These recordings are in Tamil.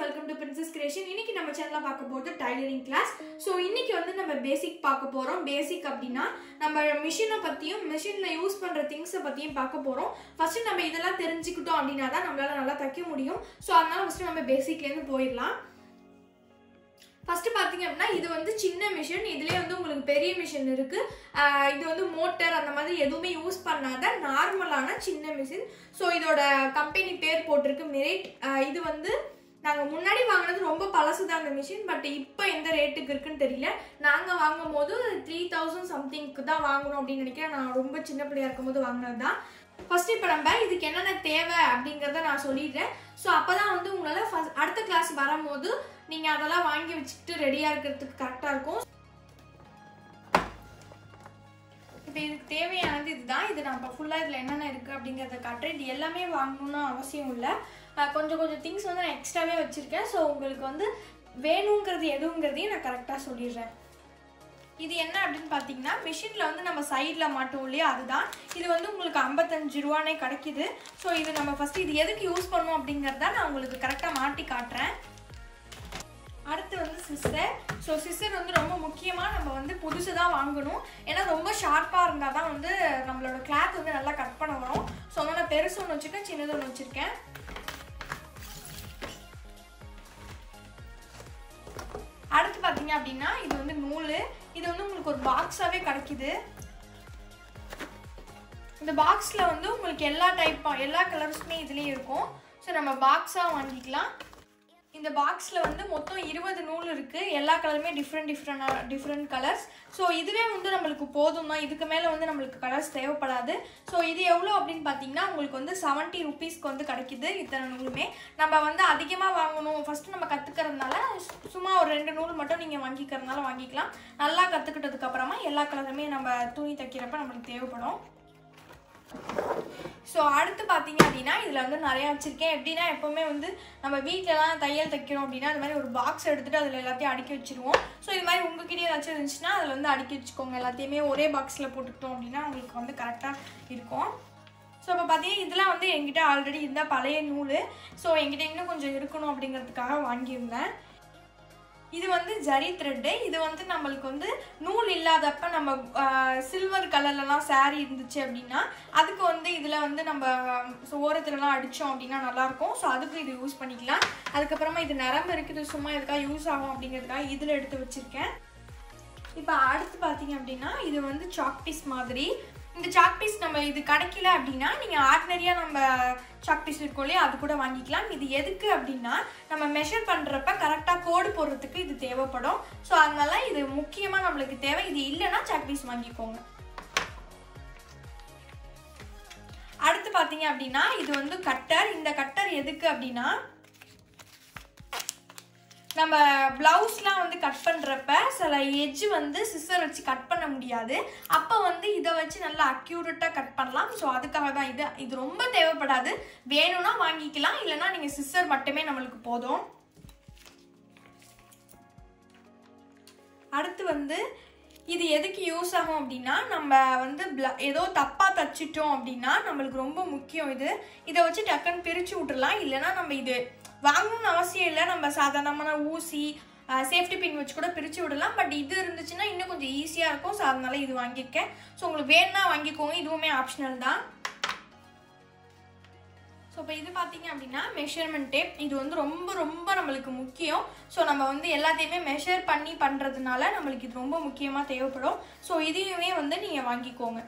வெல்கம் டு பிரின்சஸ் கிரியேஷன் இன்னைக்கு நம்ம சேனலில் பார்க்க போகிறது டைலரிங் கிளாஸ் ஸோ இன்னைக்கு வந்து நம்ம பேசிக் பார்க்க போகிறோம் பேசிக் அப்படின்னா நம்ம மிஷினை பற்றியும் மிஷினில் யூஸ் பண்ணுற திங்ஸை பற்றியும் பார்க்க போகிறோம் ஃபஸ்ட்டு நம்ம இதெல்லாம் தெரிஞ்சுக்கிட்டோம் அப்படின்னா தான் நம்மளால நல்லா தைக்க முடியும். ஸோ அதனால ஃபஸ்ட்டு நம்ம பேசிக்லேருந்து போயிடலாம். ஃபஸ்ட்டு பார்த்தீங்க அப்படின்னா இது வந்து சின்ன மிஷின் இதுலேயே வந்து உங்களுக்கு பெரிய மிஷின் இருக்குது இது வந்து மோட்டர் அந்த மாதிரி எதுவுமே யூஸ் பண்ணாத நார்மலான சின்ன மிஷின் ஸோ இதோட கம்பெனி பேர் போட்டிருக்கு. மெரிட் இது வந்து நாங்கள் முன்னாடி வாங்கினது ரொம்ப பழசு தான் அந்த மிஷின் பட் இப்போ எந்த ரேட்டுக்கு இருக்குன்னு தெரியல. நாங்கள் வாங்கும் போது த்ரீ தௌசண்ட் சம்திங்க்கு தான் வாங்கணும் அப்படின்னு நினைக்கிறேன். நான் ரொம்ப சின்ன பிள்ளையா இருக்கும் போது வாங்கினது தான் ஃபர்ஸ்ட் இப்போ நம்ம இதுக்கு என்னென்ன தேவை அப்படிங்கிறத நான் சொல்லிடுறேன். ஸோ அப்போ தான் வந்து உங்களால் ஃபஸ்ட் அடுத்த கிளாஸ் வரும்போது நீங்கள் அதெல்லாம் வாங்கி வச்சுக்கிட்டு ரெடியாக இருக்கிறதுக்கு கரெக்டாக இருக்கும். இதுக்கு தேவையானது இதுதான். இது நம்ம ஃபுல்லாக இதில் என்னென்ன இருக்குது அப்படிங்கிறத காட்டுறேன். இது எல்லாமே வாங்கணும்னு அவசியம் இல்லை. கொஞ்சம் கொஞ்சம் திங்ஸ் வந்து நான் எக்ஸ்ட்ராவே வச்சுருக்கேன். ஸோ உங்களுக்கு வந்து வேணுங்கிறது எதுங்கிறதையும் நான் கரெக்டாக சொல்லிடுறேன். இது என்ன அப்படின்னு பார்த்தீங்கன்னா மிஷினில் வந்து நம்ம சைடில் மாட்டோம் இல்லையா? அதுதான். இது வந்து உங்களுக்கு ஐம்பத்தஞ்சு ரூபானே கிடைக்குது. ஸோ இது நம்ம ஃபஸ்ட்டு இது எதுக்கு யூஸ் பண்ணோம் அப்படிங்கிறத நான் உங்களுக்கு கரெக்டாக மாட்டி காட்டுறேன். அடுத்து வந்து சிஸ்டர் ஸோ சிஸ்டர் வந்து ரொம்ப முக்கியமாக நம்ம வந்து புதுசு தான் வாங்கணும். ஏன்னா ரொம்ப ஷார்ப்பாக இருந்தால் தான் வந்து நம்மளோட கிளாத் வந்து நல்லா கட் பண்ண வரும். ஸோ வந்து நான் பெருசு ஒன்று வச்சுருக்கேன் சின்னது ஒன்று வச்சுருக்கேன். அடுத்து பார்த்தீங்க அப்படின்னா இது வந்து நூல். இது வந்து உங்களுக்கு ஒரு பாக்ஸாகவே கிடைக்குது. இந்த பாக்ஸில் வந்து உங்களுக்கு எல்லா டைப் எல்லா கலர்ஸுமே இதுலேயும் இருக்கும். ஸோ நம்ம பாக்ஸாக வாங்கிக்கலாம். இந்த பாக்ஸில் வந்து மொத்தம் இருபது நூல் இருக்குது எல்லா கலருமே டிஃப்ரெண்ட் டிஃப்ரெண்டாக டிஃப்ரெண்ட் கலர்ஸ் ஸோ இதுவே வந்து நம்மளுக்கு போதும் தான். இதுக்கு மேலே வந்து நம்மளுக்கு கலர்ஸ் தேவைப்படாது. ஸோ இது எவ்வளோ அப்படின்னு பார்த்தீங்கன்னா உங்களுக்கு வந்து செவன்ட்டி ருபீஸ்க்கு வந்து கிடைக்குது இத்தனை நூலுமே. நம்ம வந்து அதிகமாக வாங்கணும். ஃபஸ்ட்டு நம்ம கற்றுக்கிறதுனால சும்மா ஒரு ரெண்டு நூல் மட்டும் நீங்கள் வாங்கிக்கிறதுனால வாங்கிக்கலாம். நல்லா கற்றுக்கிட்டதுக்கப்புறமா எல்லா கலருமே நம்ம துணி தைக்கிறப்ப நம்மளுக்கு தேவைப்படும். ஸோ அடுத்து பார்த்தீங்க அப்படின்னா இதில் வந்து நிறையா வச்சுருக்கேன். எப்படின்னா எப்போவுமே வந்து நம்ம வீட்டிலலாம் தையல் தைக்கிறோம் அப்படின்னா அது மாதிரி ஒரு பாக்ஸ் எடுத்துகிட்டு அதில் எல்லாத்தையும் அடுக்கி வச்சுருவோம். ஸோ இது மாதிரி உங்ககிட்ட ஏதாச்சும் இருந்துச்சுன்னா அதில் வந்து அடுக்கி வச்சுக்கோங்க. எல்லாத்தையுமே ஒரே பாக்ஸில் போட்டுக்கிட்டோம் அப்படின்னா உங்களுக்கு வந்து கரெக்டாக இருக்கும். ஸோ இப்போ பார்த்தீங்கன்னா இதெல்லாம் வந்து எங்கிட்ட ஆல்ரெடி இருந்தால் பழைய நூல். ஸோ எங்கிட்ட இன்னும் கொஞ்சம் இருக்கணும் அப்படிங்கிறதுக்காக வாங்கியிருந்தேன். இது வந்து ஜரி த்ரெட்டு இது வந்து நம்மளுக்கு வந்து நூல் இல்லாதப்ப நம்ம சில்வர் கலர்லலாம் சாரீ இருந்துச்சு அப்படின்னா அதுக்கு வந்து இதில் வந்து நம்ம ஓரத்துலலாம் அடித்தோம் அப்படின்னா நல்லாயிருக்கும் ஸோ அதுக்கு இது யூஸ் பண்ணிக்கலாம். அதுக்கப்புறமா இது நரம்பு இருக்குது சும்மா இதுக்காக யூஸ் ஆகும் அப்படிங்கிறதுக்காக இதில் எடுத்து வச்சுருக்கேன். இப்போ அடுத்து பார்த்தீங்க அப்படின்னா இது வந்து சாக் பீஸ் மாதிரி. இந்த சாக் பீஸ் நம்ம இது கிடைக்கல அப்படின்னா நீங்கள் ஆர்டினரியாக நம்ம சாக் பீஸ் இருக்கும் இல்லையா அது கூட வாங்கிக்கலாம். இது எதுக்கு அப்படின்னா நம்ம மெஷர் பண்ணுறப்ப கரெக்டாக கோடு போடுறதுக்கு இது தேவைப்படும். ஸோ அதனால இது முக்கியமாக நம்மளுக்கு தேவை. இது இல்லைன்னா சாக் பீஸ் வாங்கிக்கோங்க. அடுத்து பார்த்தீங்க அப்படின்னா இது வந்து கட்டர் இந்த கட்டர் எதுக்கு அப்படின்னா நம்ம ப்ளவுஸ்லாம் வந்து கட் பண்ணுறப்ப சில எஜ்ஜு வந்து சிஸ்டர் வச்சு கட் பண்ண முடியாது. அப்போ வந்து இதை வச்சு நல்லா அக்யூரேட்டாக கட் பண்ணலாம். ஸோ அதுக்காக தான் இது. இது ரொம்ப தேவைப்படாது. வேணும்னா வாங்கிக்கலாம். இல்லைனா நீங்கள் சிஸ்டர் மட்டுமே நம்மளுக்கு போதும். அடுத்து வந்து இது எதுக்கு யூஸ் ஆகும் அப்படின்னா நம்ம வந்து ஏதோ தப்பாக தச்சிட்டோம் அப்படின்னா நம்மளுக்கு ரொம்ப முக்கியம் இது. இதை வச்சு டக்குன்னு பிரித்து விட்டுறலாம். இல்லைனா நம்ம இது வாங்கணும்னு அவசியம் இல்லை. நம்ம சாதாரணமான ஊசி சேஃப்டி பின் வச்சு கூட பிரித்து விடலாம். பட் இது இருந்துச்சுன்னா இன்னும் கொஞ்சம் ஈஸியாக இருக்கும். ஸோ அதனால இது வாங்கியிருக்கேன். ஸோ உங்களுக்கு வேணும்னா வாங்கிக்கோங்க. இதுவுமே ஆப்ஷனல் தான். ஸோ இப்போ இது பார்த்தீங்க அப்படின்னா மெஷர்மெண்ட் டேப் இது வந்து ரொம்ப ரொம்ப நம்மளுக்கு முக்கியம். ஸோ நம்ம வந்து எல்லாத்தையுமே மெஷர் பண்ணி பண்ணுறதுனால நம்மளுக்கு இது ரொம்ப முக்கியமாக தேவைப்படும். ஸோ இதையுமே வந்து நீங்கள் வாங்கிக்கோங்க.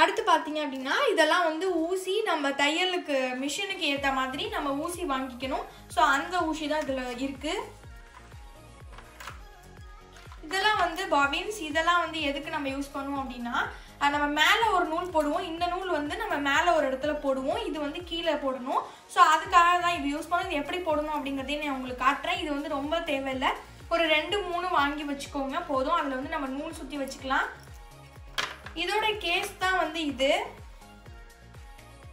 அடுத்து பார்த்தீங்க அப்படின்னா இதெல்லாம் வந்து ஊசி நம்ம தையலுக்கு மிஷினுக்கு ஏற்ற மாதிரி நம்ம ஊசி வாங்கிக்கணும். ஸோ அந்த ஊசி தான் இதில் இருக்குது இதெல்லாம் வந்து பாபின்ஸ் இதெல்லாம் வந்து எதுக்கு நம்ம யூஸ் பண்ணுவோம் அப்படின்னா நம்ம மேலே ஒரு நூல் போடுவோம். இந்த நூல் வந்து நம்ம மேலே ஒரு இடத்துல போடுவோம். இது வந்து கீழே போடணும். ஸோ அதுக்காக தான் இது யூஸ் பண்ணணும். இது எப்படி போடணும் அப்படிங்கிறதையும் நான் உங்களுக்கு காட்டுறேன். இது வந்து ரொம்ப தேவையில்லை. ஒரு ரெண்டு மூணு வாங்கி வச்சுக்கோங்க. போதும். அதில் வந்து நம்ம நூல் சுற்றி வச்சுக்கலாம். இதோட கேஸ் தான் வந்து இது.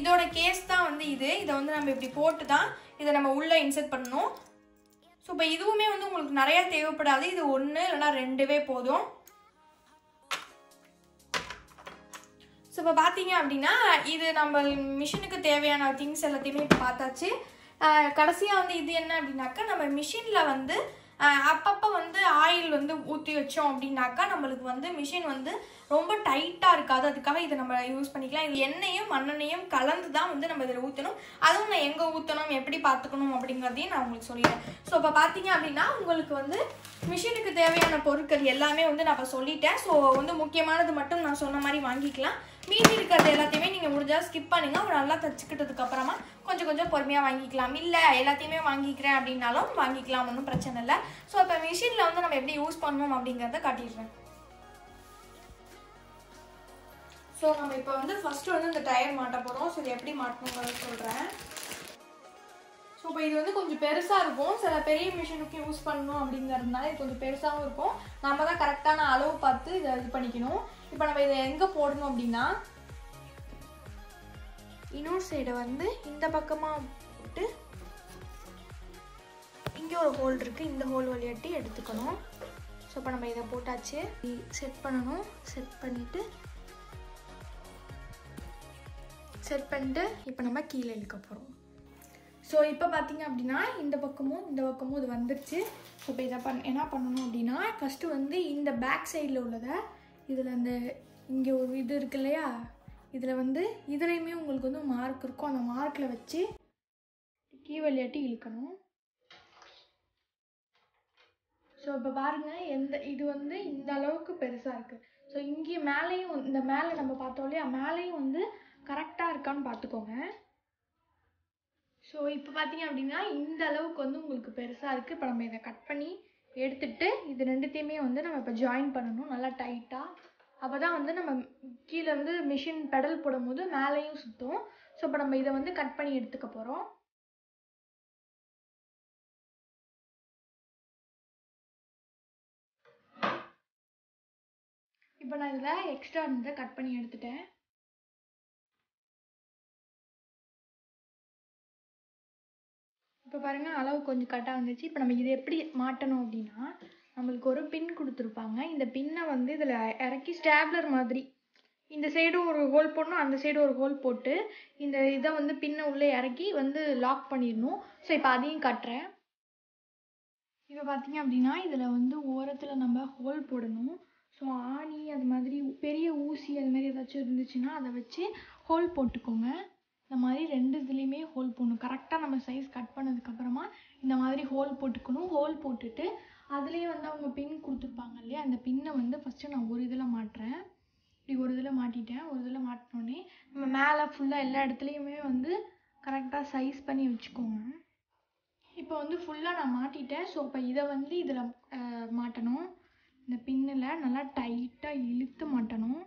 இதோட கேஸ் தான் வந்து இது. இதை வந்து நம்ம இப்படி போட்டு தான் இதை நம்ம உள்ளே இன்சர்ட் பண்ணணும். ஸோ இப்போ இதுவுமே வந்து உங்களுக்கு நிறையா தேவைப்படாது. இது ஒன்று இல்லைனா ரெண்டுவே போதும். ஸோ இப்போ பார்த்தீங்க அப்படின்னா இது நம்ம மிஷினுக்கு தேவையான திங்ஸ் எல்லாத்தையுமே இப்போ பார்த்தாச்சு. கடைசியாக வந்து இது என்ன அப்படின்னாக்கா நம்ம மிஷினில் வந்து அப்பப்போ வந்து ஆயில் வந்து ஊற்றி வச்சோம் அப்படின்னாக்கா நம்மளுக்கு வந்து மிஷின் வந்து ரொம்ப டைட்டாக இருக்காது. அதுக்காக இதை நம்ம யூஸ் பண்ணிக்கலாம். இது எண்ணெயும் மண்ணெண்ணையும் கலந்து தான் வந்து நம்ம இதில் ஊற்றணும் அதுவும் நான் எங்கே ஊற்றணும் எப்படி பார்த்துக்கணும் அப்படிங்கிறதையும் நான் உங்களுக்கு சொல்லிடுறேன். ஸோ இப்போ பார்த்தீங்க அப்படின்னா உங்களுக்கு வந்து மிஷினுக்கு தேவையான பொருட்கள் எல்லாமே வந்து நான் இப்போ சொல்லிட்டேன். ஸோ வந்து முக்கியமானது மட்டும் நான் சொன்ன மாதிரி வாங்கிக்கலாம். மீதி இருக்கிறது எல்லாத்தையுமே நீங்கள் முடிஞ்சால் ஸ்கிப் பண்ணுங்க. ஒரு நல்லா தச்சுக்கிட்டதுக்கு அப்புறமா கொஞ்சம் கொஞ்சம் பொறுமையாக வாங்கிக்கலாம். இல்லை எல்லாத்தையுமே வாங்கிக்கிறேன் அப்படின்னாலும் வாங்கிக்கலாம். ஒன்றும் பிரச்சனை இல்லை. ஸோ இப்போ மிஷினில் வந்து நம்ம எப்படி யூஸ் பண்ணணும் அப்படிங்கிறத காட்டிடுறேன். ஸோ நம்ம இப்போ வந்து ஃபஸ்ட்டு வந்து இந்த டயர் மாட்ட போகிறோம் ஸோ இது எப்படி மாட்டணுங்கிறது சொல்கிறேன் ஸோ இப்போ இது வந்து கொஞ்சம் பெருசாக இருக்கும். சில பெரிய மிஷினுக்கு யூஸ் பண்ணணும் அப்படிங்கிறதுனால இது கொஞ்சம் பெருசாகவும் இருக்கும். நம்ம தான் கரெக்டான அளவு பார்த்து இதை இது பண்ணிக்கணும். இப்போ நம்ம இதை எங்கே போடணும் அப்படின்னா இன்னொரு சைடை வந்து இந்த பக்கமாக விட்டு இங்கே ஒரு ஹோல் இருக்குது இந்த ஹோல் வழியாட்டி எடுத்துக்கணும். ஸோ இப்போ நம்ம இதை போட்டாச்சு. செட் பண்ணணும். செட் பண்ணிவிட்டு செட் பண்ணிட்டு இப்போ நம்ம கீழே இழுக்க போகிறோம் ஸோ இப்போ பார்த்தீங்க அப்படின்னா இந்த பக்கமும் இந்த பக்கமும் இது வந்துருச்சு. ஸோ இப்போ இதை பண் என்ன பண்ணணும் அப்படின்னா ஃபஸ்ட்டு வந்து இந்த பேக் சைடில் உள்ளதை இதில் அந்த இங்கே ஒரு இது இருக்கு இல்லையா? இதில் வந்து இதுலேயுமே உங்களுக்கு வந்து மார்க் இருக்கும். அந்த மார்க்கில் வச்சு கீ விளையாட்டி இழுக்கணும். ஸோ இப்போ பாருங்கள் எந்த இது வந்து இந்த அளவுக்கு பெருசாக இருக்குது ஸோ இங்கே மேலேயும் இந்த மேலே நம்ம பார்த்தோம் இல்லையா? மேலேயும் வந்து கரெக்டாக இருக்கான்னு பார்த்துக்கோங்க ஸோ இப்போ பார்த்தீங்க அப்படின்னா இந்த அளவுக்கு வந்து உங்களுக்கு பெருசாக இருக்குது இப்போ நம்ம இதை கட் பண்ணி எடுத்துட்டு இது ரெண்டுத்தையுமே வந்து நம்ம இப்போ ஜாயின் பண்ணணும். நல்லா டைட்டாக அப்போ தான் வந்து நம்ம கீழே வந்து மிஷின் பெடல் போடும்போது மேலேயும் சுற்றும் ஸோ இப்போ நம்ம இதை வந்து கட் பண்ணி எடுத்துக்க போகிறோம் இப்போ நான் இதில் எக்ஸ்ட்ரா இருந்ததை கட் பண்ணி எடுத்துட்டேன். இப்போ பாருங்கள் அளவு கொஞ்சம் கரெக்டாக வந்துச்சு. இப்போ நம்ம இதை எப்படி மாட்டணும் அப்படின்னா நம்மளுக்கு ஒரு பின் கொடுத்துருப்பாங்க. இந்த பின்னை வந்து இதில் இறக்கி ஸ்டாப்லர் மாதிரி இந்த சைடு ஒரு ஹோல் போடணும் அந்த சைடு ஒரு ஹோல் போட்டு இந்த இதை வந்து பின்னை உள்ளே இறக்கி வந்து லாக் பண்ணிடணும். ஸோ இப்போ அதையும் கட்டுறேன். இப்போ பார்த்தீங்க அப்படின்னா இதில் வந்து ஓரத்தில் நம்ம ஹோல் போடணும். ஸோ ஆணி அது மாதிரி பெரிய ஊசி அது மாதிரி ஏதாச்சும் இருந்துச்சுன்னா அதை வச்சு ஹோல் போட்டுக்கோங்க. இந்த மாதிரி ரெண்டு இதுலேயுமே ஹோல் போடணும். கரெக்டாக நம்ம சைஸ் கட் பண்ணதுக்கப்புறமா இந்த மாதிரி ஹோல் போட்டுக்கணும். ஹோல் போட்டுட்டு அதுலேயே வந்து அவங்க பின் கொடுத்துருப்பாங்க இல்லையா? அந்த பின்னை வந்து ஃபஸ்ட்டு நான் ஒரு இதில் மாட்டுறேன் இப்படி ஒரு இதில் மாட்டிட்டேன். ஒரு இதில் மாட்டினோடனே நம்ம மேலே ஃபுல்லாக எல்லா இடத்துலையுமே வந்து கரெக்டாக சைஸ் பண்ணி வச்சுக்கோங்க. இப்போ வந்து ஃபுல்லாக நான் மாட்டிட்டேன். ஸோ இப்போ இதை வந்து இதில் மாட்டணும். இந்த பின்னில் நல்லா டைட்டாக இழுத்து மாட்டணும்.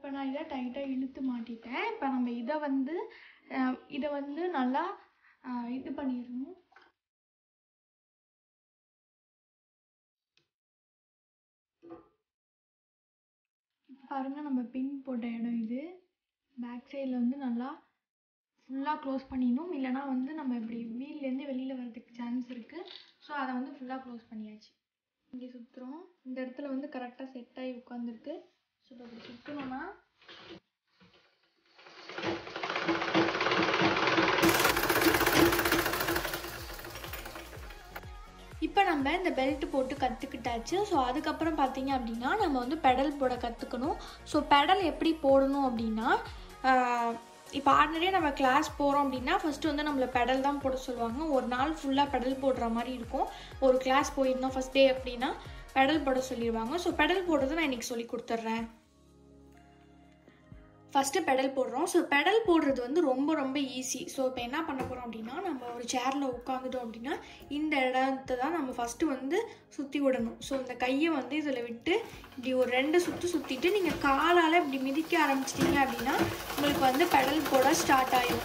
இப்போ நான் இதை டைட்டாக இழுத்து மாட்டிட்டேன். இப்போ நம்ம இதை வந்து இதை வந்து நல்லா இது பண்ணிடணும். பாருங்கள் நம்ம பின் போட்ட இடம் இது. பேக் சைடில் வந்து நல்லா ஃபுல்லாக க்ளோஸ் பண்ணிடணும். இல்லைனா வந்து நம்ம இப்படி வீல்லேருந்து வெளியில் வரதுக்கு சான்ஸ் இருக்குது ஸோ அதை வந்து ஃபுல்லாக க்ளோஸ் பண்ணியாச்சு. இங்கே சுற்றுறோம் இந்த இடத்துல வந்து கரெக்டாக செட் ஆகி உட்காந்துருக்கு ஸோ இப்போ இப்படி சுற்றணும்னா இப்போ நம்ம இந்த பெல்ட் போட்டு கற்றுக்கிட்டாச்சு ஸோ அதுக்கப்புறம் பார்த்தீங்க அப்படின்னா நம்ம வந்து பெடல் போட கற்றுக்கணும் ஸோ பெடல் எப்படி போடணும் அப்படின்னா இப்போ ஆர்டினரியாக நம்ம கிளாஸ் போகிறோம் அப்படின்னா ஃபஸ்ட்டு வந்து நம்மளை பெடல் தான் போட சொல்லுவாங்க. ஒரு நாள் ஃபுல்லாக பெடல் போடுற மாதிரி இருக்கும். ஒரு கிளாஸ் போயிருந்தோம் ஃபஸ்ட் டே அப்படின்னா பெடல் போட சொல்லிடுவாங்க ஸோ பெடல் போடுறது நான் இன்றைக்கி சொல்லி கொடுத்துட்றேன். ஃபஸ்ட்டு பெடல் போடுறோம். ஸோ பெடல் போடுறது வந்து ரொம்ப ரொம்ப ஈஸி ஸோ இப்போ என்ன பண்ண போகிறோம் அப்படின்னா நம்ம ஒரு சேரில் உட்காந்துட்டோம் அப்படின்னா இந்த இடத்த தான் நம்ம ஃபஸ்ட்டு வந்து சுற்றி விடணும். ஸோ இந்த கையை வந்து இதில் விட்டு இப்படி ஒரு ரெண்டு சுற்று சுற்றிட்டு நீங்கள் காலால் இப்படி மிதிக்க ஆரம்பிச்சிட்டிங்க அப்படின்னா உங்களுக்கு வந்து பெடல் போட ஸ்டார்ட் ஆகிடும்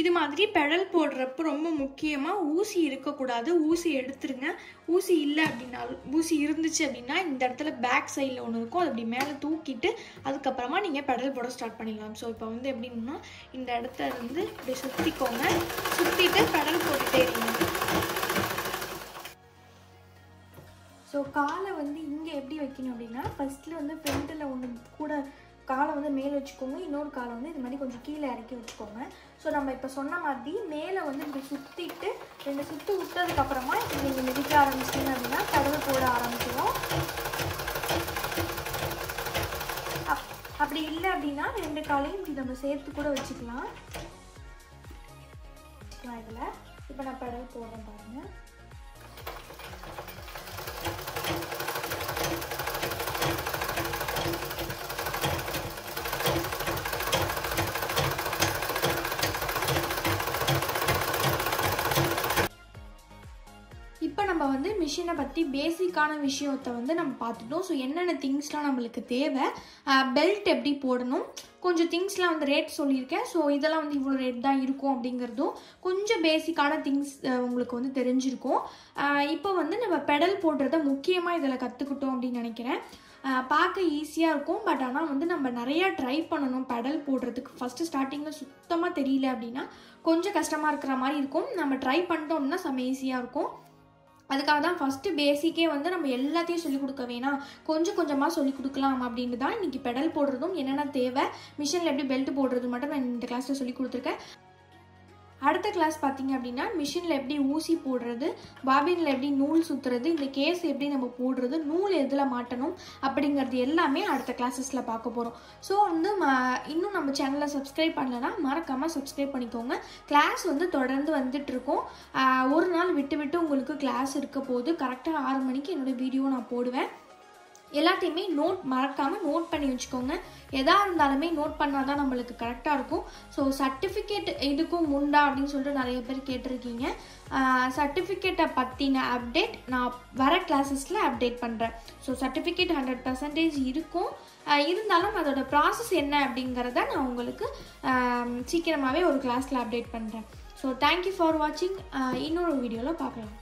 இது மாதிரி பெடல் போடுறப்ப ரொம்ப முக்கியமாக ஊசி இருக்கக்கூடாது. ஊசி எடுத்துருங்க. ஊசி இல்லை அப்படின்னாலும் ஊசி இருந்துச்சு அப்படின்னா இந்த இடத்துல பேக் சைடில் ஒன்று இருக்கும். அது அப்படி மேலே தூக்கிட்டு அதுக்கப்புறமா நீங்கள் பெடல் போட ஸ்டார்ட் பண்ணிடலாம். ஸோ இப்போ வந்து எப்படின்னா இந்த இடத்த வந்து இப்படி சுற்றிக்கோங்க சுற்றிட்டு பெடல் போட்டுட்டே இருங்க. காலை வந்து இங்கே எப்படி வைக்கணும் அப்படின்னா ஃபஸ்ட்டில் வந்து ஃப்ரண்ட்டில் ஒன்று கூட காலை வந்து மேலே வச்சுக்கோங்க இன்னொரு காலை வந்து இது மாதிரி கொஞ்சம் கீழே இறக்கி வச்சுக்கோங்க. ஸோ நம்ம இப்போ சொன்ன மாதிரி மேலே வந்து இப்படி சுற்றிட்டு ரெண்டு சுற்று விட்டதுக்கப்புறமா இப்போ நீங்கள் மிதிக்க ஆரம்பிச்சிங்க அப்படின்னா கடவுள் போட ஆரம்பிச்சிடும் அப்படி இல்லை அப்படின்னா ரெண்டு காலையும் இப்படி நம்ம சேர்த்து கூட வச்சுக்கலாம். இதில் இப்போ நான் பெடல் போடுறேன் பாருங்கள் மிஷினை பற்றி பேசிக்கான விஷயத்தை வந்து நம்ம பார்த்துட்டோம். ஸோ என்னென்ன திங்ஸ்லாம் நம்மளுக்கு தேவை? பெல்ட் எப்படி போடணும்? கொஞ்சம் திங்ஸ்லாம் வந்து ரேட் சொல்லியிருக்கேன். ஸோ இதெல்லாம் வந்து இவ்வளோ ரேட் தான் இருக்கும் அப்படிங்கிறதும் கொஞ்சம் பேசிக்கான திங்ஸ் உங்களுக்கு வந்து தெரிஞ்சிருக்கும். இப்போ வந்து நம்ம பெடல் போடுறத முக்கியமாக இதில் கற்றுக்கிட்டோம் அப்படின்னு நினைக்கிறேன். பார்க்க ஈஸியாக இருக்கும். பட் ஆனால் வந்து நம்ம நிறையா ட்ரை பண்ணணும் பெடல் போடுறதுக்கு. ஃபஸ்ட்டு ஸ்டார்டிங்கில் சுத்தமாக தெரியல அப்படின்னா கொஞ்சம் கஷ்டமாக இருக்கிற மாதிரி இருக்கும். நம்ம ட்ரை பண்ணிட்டோம்னா செம்ம ஈஸியாக இருக்கும். அதுக்காக தான் ஃபஸ்ட்டு பேசிக்கே வந்து நம்ம எல்லாத்தையும் சொல்லிக் கொடுக்க வேணாம். கொஞ்சம் கொஞ்சமாக சொல்லிக் கொடுக்கலாம் அப்படின்னு தான் இன்றைக்கி பெடல் போடுறதும் என்னென்ன தேவை? மிஷினில் எப்படி பெல்ட் போடுறது மட்டும் நான் இந்த கிளாஸில் சொல்லிக் கொடுத்துருக்கேன். அடுத்த கிளாஸ் பார்த்தீங்க அப்படின்னா மிஷினில் எப்படி ஊசி போடுறது பாபினில் எப்படி நூல் சுற்றுறது இந்த கேஸ் எப்படி நம்ம போடுறது நூல் எதில் மாட்டணும் அப்படிங்கிறது எல்லாமே அடுத்த கிளாஸஸில் பார்க்க போகிறோம் ஸோ வந்து ம இன்னும் நம்ம சேனலை சப்ஸ்கிரைப் பண்ணலைன்னா மறக்காமல் சப்ஸ்கிரைப் பண்ணிக்கோங்க. கிளாஸ் வந்து தொடர்ந்து வந்துட்டுருக்கோம் ஒரு நாள் விட்டு விட்டு உங்களுக்கு கிளாஸ் இருக்க போது கரெக்டாக ஆறு மணிக்கு என்னோடய வீடியோ நான் போடுவேன். எல்லாத்தையுமே நோட் மறக்காமல் நோட் பண்ணி வச்சுக்கோங்க. எதாக இருந்தாலுமே நோட் பண்ணால் தான் நம்மளுக்கு கரெக்டாக இருக்கும். ஸோ சர்டிஃபிகேட் இதுக்கும் உண்டா அப்படின்னு சொல்லிட்டு நிறைய பேர் கேட்டிருக்கீங்க. சர்டிஃபிகேட்டை பற்றின அப்டேட் நான் வர கிளாஸஸில் அப்டேட் பண்ணுறேன் ஸோ சர்டிஃபிகேட் ஹண்ட்ரட் பர்சன்டேஜ் இருக்கும். இருந்தாலும் அதோட ப்ராசஸ் என்ன அப்படிங்கிறத நான் உங்களுக்கு சீக்கிரமாகவே ஒரு கிளாஸில் அப்டேட் பண்ணுறேன் ஸோ தேங்க்யூ ஃபார் வாட்சிங் இன்னொரு வீடியோவில் பார்க்கலாம்.